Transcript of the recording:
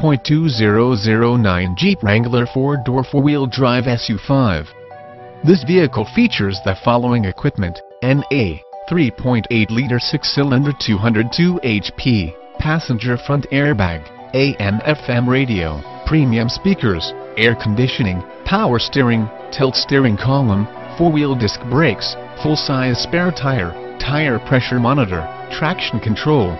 2009 Jeep Wrangler 4-door 4-wheel drive SUV. This vehicle features the following equipment, NA, 3.8-liter 6-cylinder 202 HP, passenger front airbag, AM-FM radio, premium speakers, air conditioning, power steering, tilt steering column, four-wheel disc brakes, full-size spare tire, tire pressure monitor, traction control,